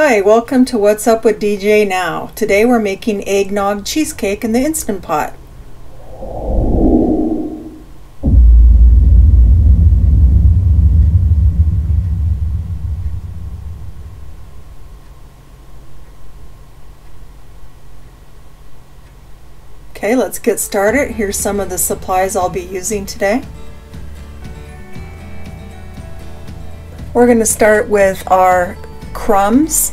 Hi, welcome to What's Up with DJ Now. Today we're making eggnog cheesecake in the Instant Pot. Okay, let's get started. Here's some of the supplies I'll be using today. We're going to start with our crumbs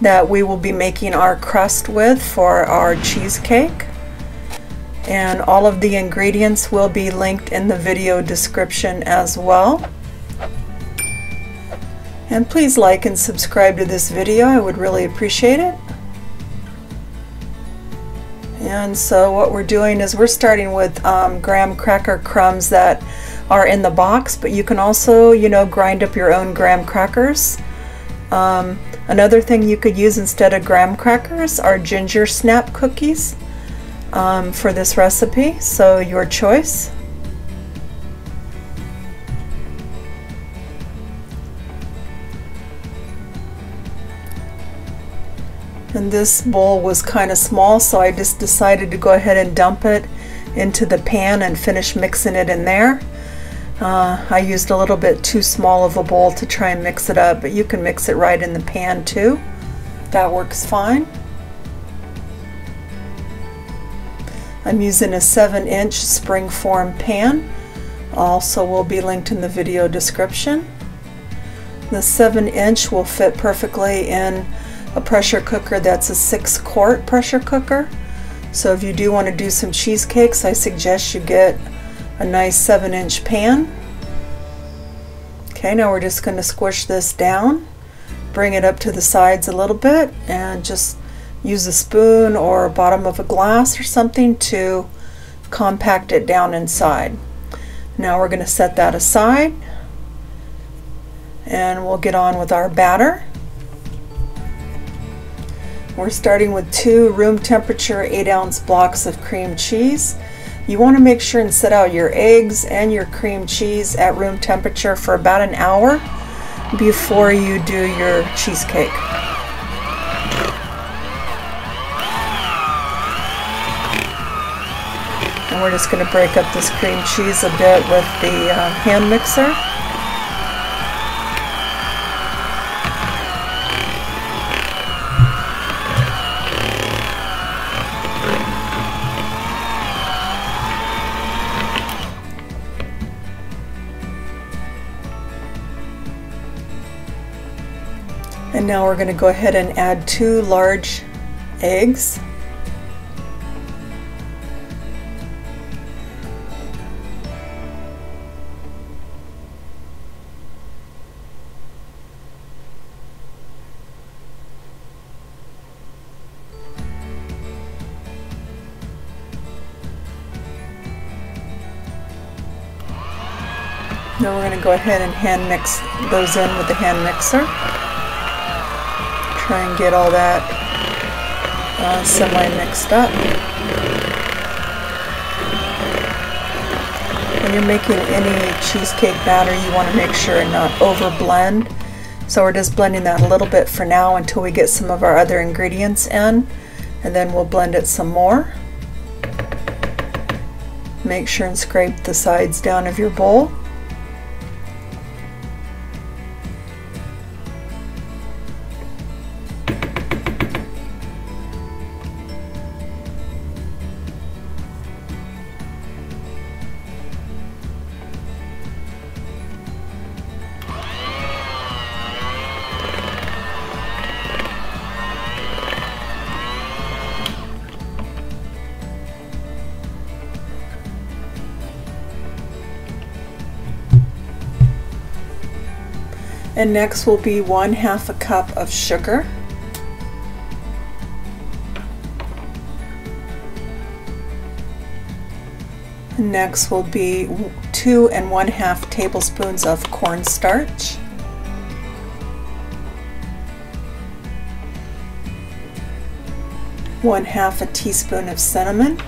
that we will be making our crust with for our cheesecake. And all of the ingredients will be linked in the video description as well. And please like and subscribe to this video, I would really appreciate it. And so what we're doing is we're starting with um, graham cracker crumbs that are in the box, but you can also, you know, grind up your own graham crackers. Um, another thing you could use instead of graham crackers are ginger snap cookies um, for this recipe, so your choice. And this bowl was kind of small, so I just decided to go ahead and dump it into the pan and finish mixing it in there. Uh, I used a little bit too small of a bowl to try and mix it up, but you can mix it right in the pan too. That works fine. I'm using a 7 inch springform pan. Also will be linked in the video description. The 7 inch will fit perfectly in a pressure cooker that's a 6 quart pressure cooker. So if you do want to do some cheesecakes, I suggest you get a nice 7 inch pan. Okay, now we're just going to squish this down, bring it up to the sides a little bit, and just use a spoon or bottom of a glass or something to compact it down inside. Now we're going to set that aside and we'll get on with our batter. We're starting with two room temperature 8 ounce blocks of cream cheese. You want to make sure and set out your eggs and your cream cheese at room temperature for about an hour before you do your cheesecake. And we're just going to break up this cream cheese a bit with the uh, hand mixer. And now we're going to go ahead and add two large eggs. Now we're going to go ahead and hand mix those in with the hand mixer try and get all that uh, semi-mixed up. When you're making any cheesecake batter, you want to make sure and not over blend. So we're just blending that a little bit for now until we get some of our other ingredients in, and then we'll blend it some more. Make sure and scrape the sides down of your bowl. And next will be one half a cup of sugar. Next will be two and one half tablespoons of cornstarch. One half a teaspoon of cinnamon.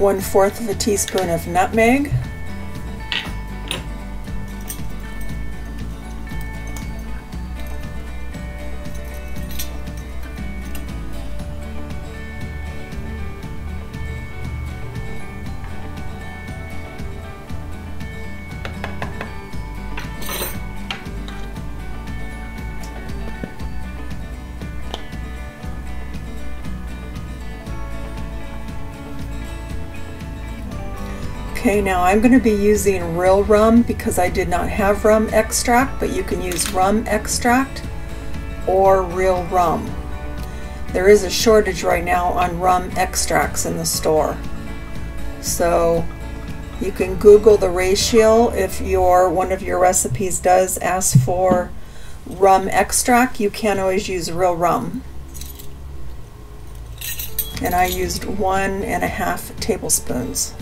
One fourth of a teaspoon of nutmeg, Okay, now I'm going to be using real rum because I did not have rum extract, but you can use rum extract or real rum. There is a shortage right now on rum extracts in the store. So you can Google the ratio if your one of your recipes does ask for rum extract, you can always use real rum. And I used one and a half tablespoons.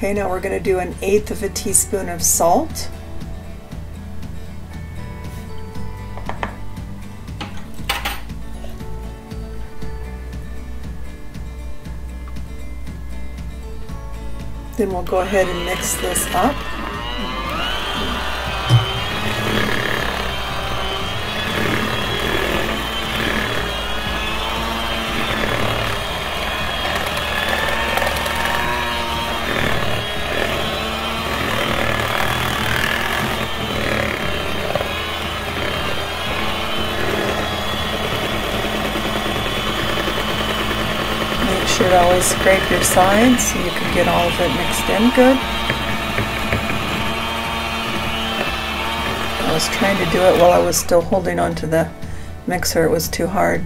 Okay, now we're going to do an eighth of a teaspoon of salt. Then we'll go ahead and mix this up. Should always scrape your sides so you can get all of it mixed in good. I was trying to do it while I was still holding onto the mixer. It was too hard.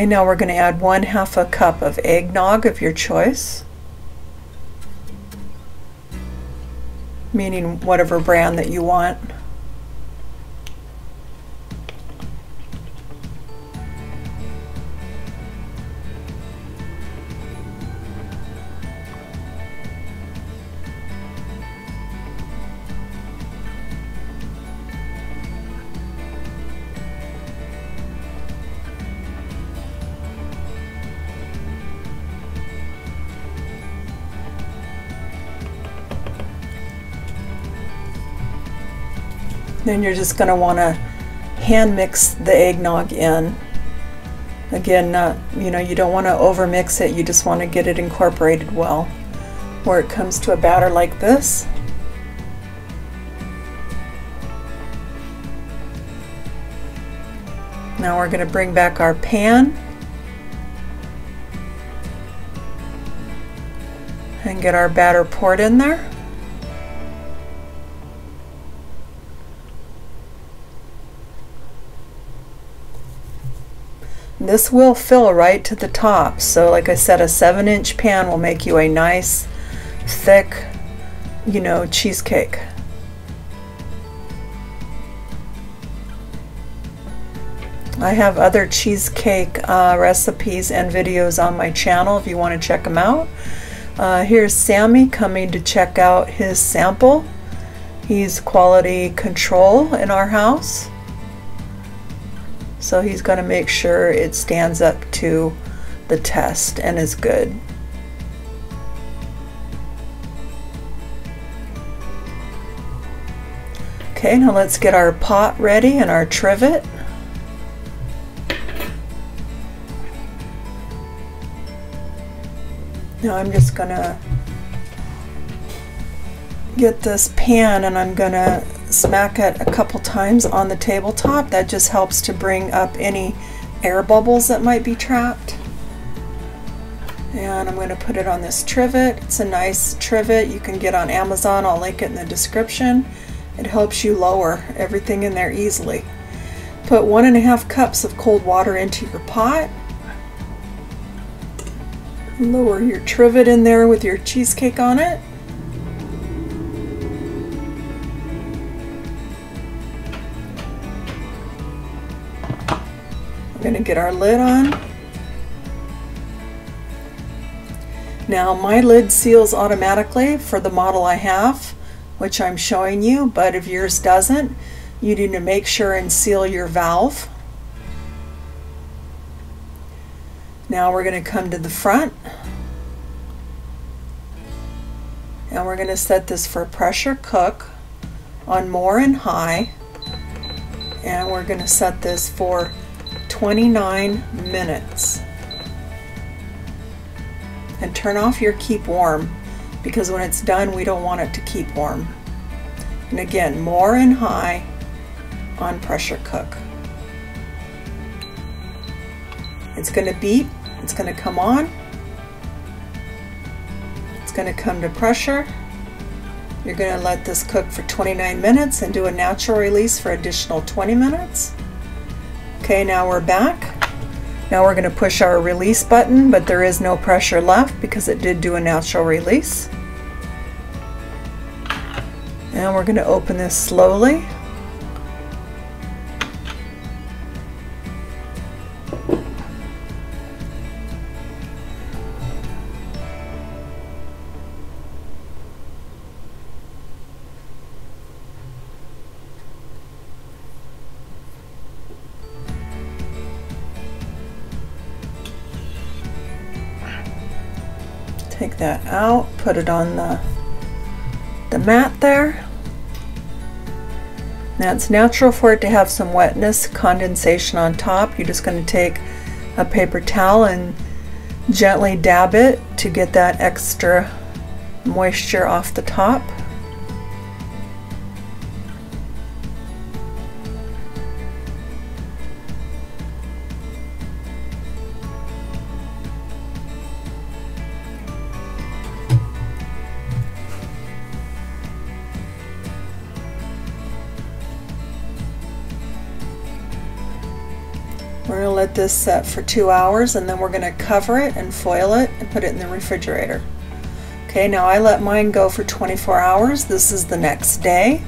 Okay, now we're going to add one half a cup of eggnog of your choice, meaning whatever brand that you want. Then you're just going to want to hand mix the eggnog in. Again, not, you know, you don't want to over mix it, you just want to get it incorporated well. Where it comes to a batter like this. Now we're going to bring back our pan and get our batter poured in there. This will fill right to the top. So like I said, a seven inch pan will make you a nice, thick, you know, cheesecake. I have other cheesecake uh, recipes and videos on my channel if you want to check them out. Uh, here's Sammy coming to check out his sample. He's quality control in our house. So he's going to make sure it stands up to the test and is good. Okay, now let's get our pot ready and our trivet. Now I'm just going to get this pan and I'm to smack it a couple times on the tabletop. That just helps to bring up any air bubbles that might be trapped. And I'm going to put it on this trivet. It's a nice trivet you can get on Amazon. I'll link it in the description. It helps you lower everything in there easily. Put one and a half cups of cold water into your pot. Lower your trivet in there with your cheesecake on it. Get our lid on. Now my lid seals automatically for the model I have, which I'm showing you, but if yours doesn't, you need to make sure and seal your valve. Now we're going to come to the front and we're going to set this for pressure cook on more and high and we're going to set this for 29 minutes. And turn off your keep warm because when it's done we don't want it to keep warm. And again more and high on pressure cook. It's going to beep it's going to come on. It's going to come to pressure. You're going to let this cook for 29 minutes and do a natural release for additional 20 minutes Okay, now we're back. Now we're going to push our release button, but there is no pressure left because it did do a natural release. And we're going to open this slowly. That out, put it on the, the mat there. Now it's natural for it to have some wetness, condensation on top. You're just going to take a paper towel and gently dab it to get that extra moisture off the top. We're going to let this set for two hours and then we're going to cover it and foil it and put it in the refrigerator. Okay, now I let mine go for 24 hours. This is the next day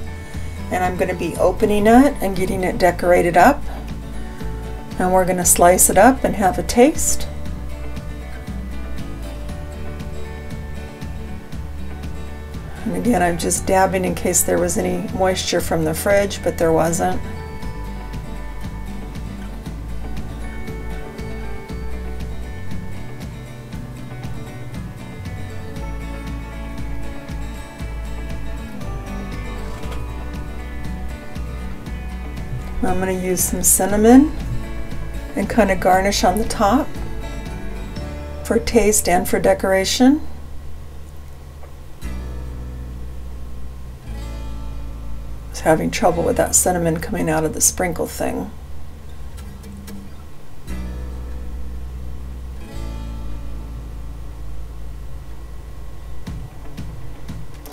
and I'm going to be opening it and getting it decorated up. And we're going to slice it up and have a taste. And again, I'm just dabbing in case there was any moisture from the fridge, but there wasn't. I'm going to use some cinnamon and kind of garnish on the top for taste and for decoration. I was having trouble with that cinnamon coming out of the sprinkle thing.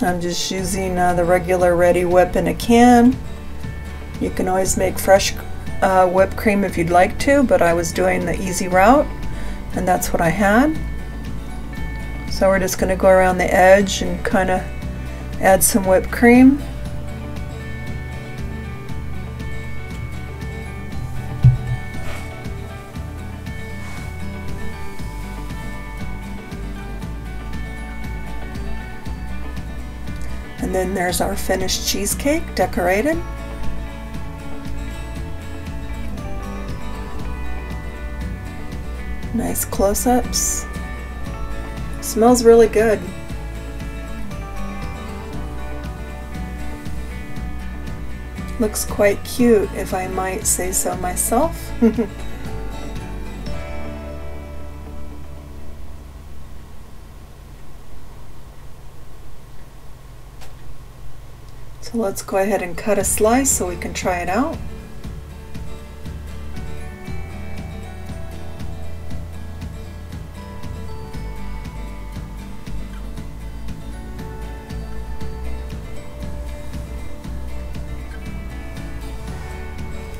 I'm just using uh, the regular Reddi-wip in a can. You can always make fresh uh, whipped cream if you'd like to, but I was doing the easy route, and that's what I had. So we're just going to go around the edge and kind of add some whipped cream. And then there's our finished cheesecake decorated. Nice close-ups. Smells really good. Looks quite cute, if I might say so myself. so let's go ahead and cut a slice so we can try it out.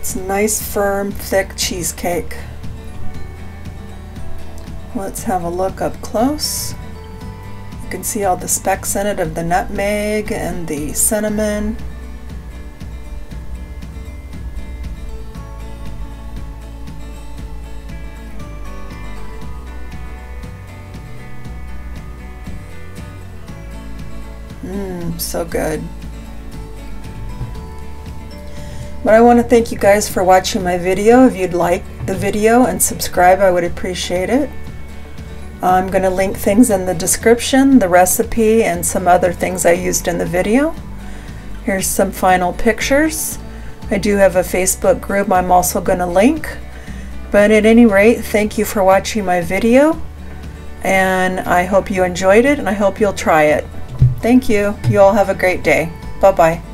It's a nice, firm, thick cheesecake. Let's have a look up close. You can see all the specks in it of the nutmeg and the cinnamon. Mmm, so good. But I want to thank you guys for watching my video. If you'd like the video and subscribe, I would appreciate it. I'm going to link things in the description, the recipe, and some other things I used in the video. Here's some final pictures. I do have a Facebook group I'm also going to link. But at any rate, thank you for watching my video. And I hope you enjoyed it and I hope you'll try it. Thank you. You all have a great day. Bye-bye.